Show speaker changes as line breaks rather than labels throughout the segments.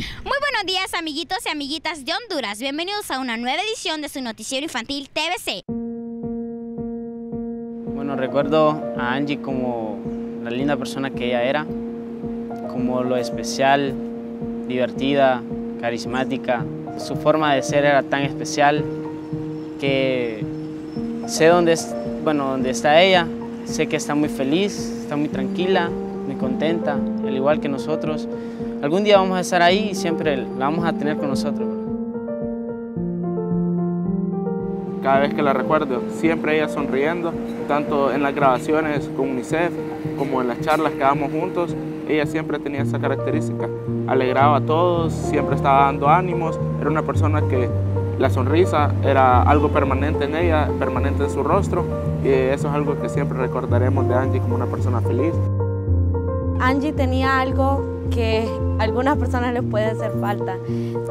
Muy buenos días amiguitos y amiguitas de Honduras. Bienvenidos a una nueva edición de su noticiero infantil TVC.
Bueno, recuerdo a Angie como la linda persona que ella era, como lo especial, divertida, carismática. Su forma de ser era tan especial que sé dónde, bueno, dónde está ella, sé que está muy feliz, está muy tranquila, muy contenta, al igual que nosotros. Algún día vamos a estar ahí y siempre la vamos a tener con nosotros.
Cada vez que la recuerdo, siempre ella sonriendo, tanto en las grabaciones con UNICEF como en las charlas que damos juntos, ella siempre tenía esa característica. Alegraba a todos, siempre estaba dando ánimos, era una persona que la sonrisa era algo permanente en ella, permanente en su rostro y eso es algo que siempre recordaremos de Angie como una persona feliz.
Angie tenía algo que a algunas personas les puede hacer falta.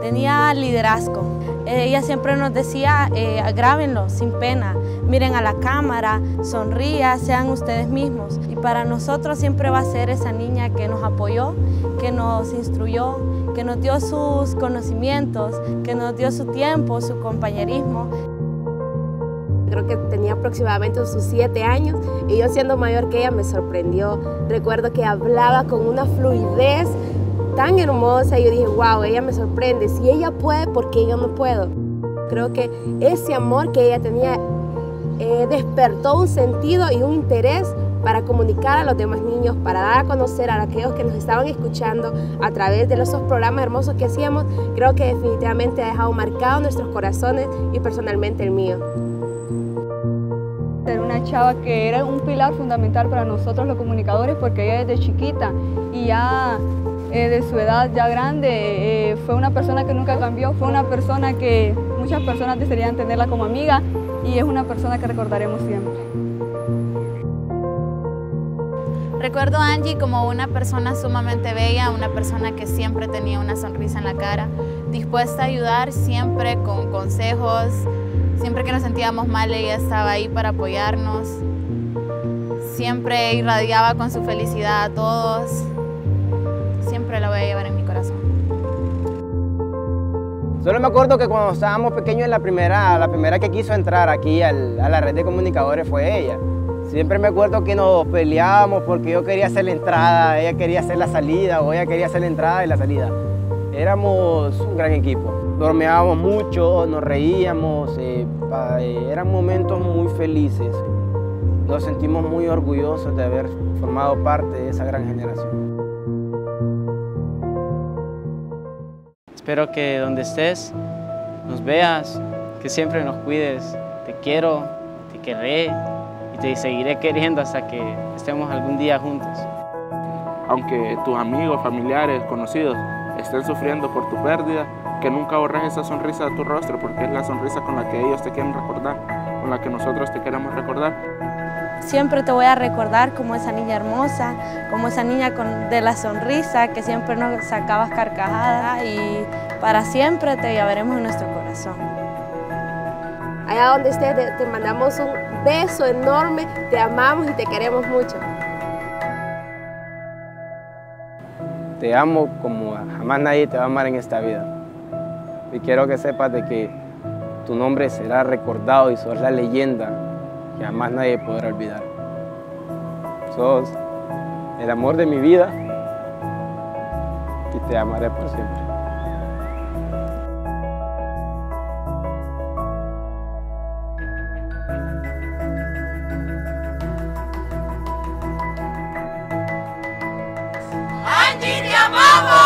Tenía liderazgo. Ella siempre nos decía, eh, sin pena, miren a la cámara, sonría, sean ustedes mismos. Y para nosotros siempre va a ser esa niña que nos apoyó, que nos instruyó, que nos dio sus conocimientos, que nos dio su tiempo, su compañerismo.
Creo que tenía aproximadamente sus siete años y yo siendo mayor que ella me sorprendió. Recuerdo que hablaba con una fluidez tan hermosa y yo dije, wow, ella me sorprende. Si ella puede, ¿por qué yo no puedo? Creo que ese amor que ella tenía eh, despertó un sentido y un interés para comunicar a los demás niños, para dar a conocer a aquellos que nos estaban escuchando a través de esos programas hermosos que hacíamos, creo que definitivamente ha dejado marcado nuestros corazones y personalmente el mío.
Chava que era un pilar fundamental para nosotros los comunicadores porque ella desde chiquita y ya eh, de su edad ya grande eh, fue una persona que nunca cambió, fue una persona que muchas personas desearían tenerla como amiga y es una persona que recordaremos siempre.
Recuerdo a Angie como una persona sumamente bella, una persona que siempre tenía una sonrisa en la cara, dispuesta a ayudar siempre con consejos, Siempre que nos sentíamos mal, ella estaba ahí para apoyarnos. Siempre irradiaba con su felicidad a todos. Siempre la voy a llevar en mi corazón.
Solo me acuerdo que cuando estábamos pequeños, la primera, la primera que quiso entrar aquí a la red de comunicadores fue ella. Siempre me acuerdo que nos peleábamos porque yo quería hacer la entrada, ella quería hacer la salida o ella quería hacer la entrada y la salida. Éramos un gran equipo bromeábamos mucho, nos reíamos, eh, eh, eran momentos muy felices. Nos sentimos muy orgullosos de haber formado parte de esa gran generación.
Espero que donde estés nos veas, que siempre nos cuides. Te quiero, te querré y te seguiré queriendo hasta que estemos algún día juntos.
Aunque tus amigos, familiares, conocidos estén sufriendo por tu pérdida, que nunca borres esa sonrisa de tu rostro, porque es la sonrisa con la que ellos te quieren recordar, con la que nosotros te queremos recordar.
Siempre te voy a recordar como esa niña hermosa, como esa niña con, de la sonrisa que siempre nos sacabas carcajada y para siempre te llevaremos en nuestro corazón.
Allá donde estés te mandamos un beso enorme, te amamos y te queremos mucho.
Te amo como jamás nadie te va a amar en esta vida. Y quiero que sepas de que tu nombre será recordado y sos la leyenda que jamás nadie podrá olvidar. Sos el amor de mi vida y te amaré por siempre.
Amamos.